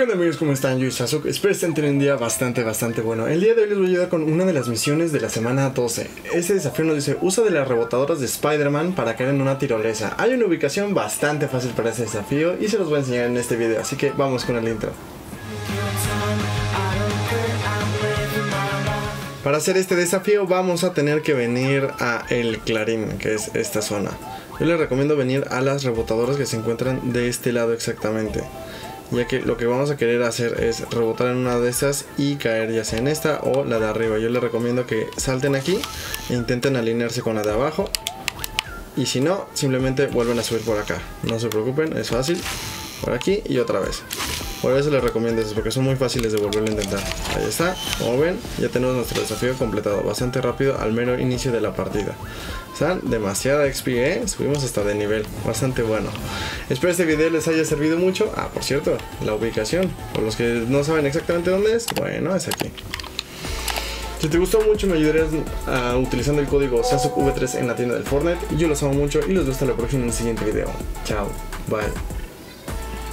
¿Qué onda amigos? ¿Cómo están? Yo soy Sasuke. Espero estén teniendo un día bastante, bastante bueno. El día de hoy les voy a ayudar con una de las misiones de la semana 12. Este desafío nos dice, usa de las rebotadoras de Spider-Man para caer en una tirolesa. Hay una ubicación bastante fácil para ese desafío y se los voy a enseñar en este video, así que vamos con el intro. Para hacer este desafío vamos a tener que venir a El Clarín, que es esta zona. Yo les recomiendo venir a las rebotadoras que se encuentran de este lado exactamente ya que lo que vamos a querer hacer es rebotar en una de estas y caer ya sea en esta o la de arriba. Yo les recomiendo que salten aquí e intenten alinearse con la de abajo. Y si no, simplemente vuelven a subir por acá. No se preocupen, es fácil. Por aquí y otra vez. Por eso les recomiendo eso, porque son muy fáciles de volverlo a intentar. Ahí está, como ven, ya tenemos nuestro desafío completado bastante rápido al mero inicio de la partida. Están demasiada XP, ¿eh? Subimos hasta de nivel, bastante bueno. Espero este video les haya servido mucho. Ah, por cierto, la ubicación. Por los que no saben exactamente dónde es, bueno, es aquí. Si te gustó mucho me ayudarías uh, utilizando el código SASUKV3 en la tienda del Fortnite. Yo los amo mucho y los veo hasta la próxima en el siguiente video. Chao, bye.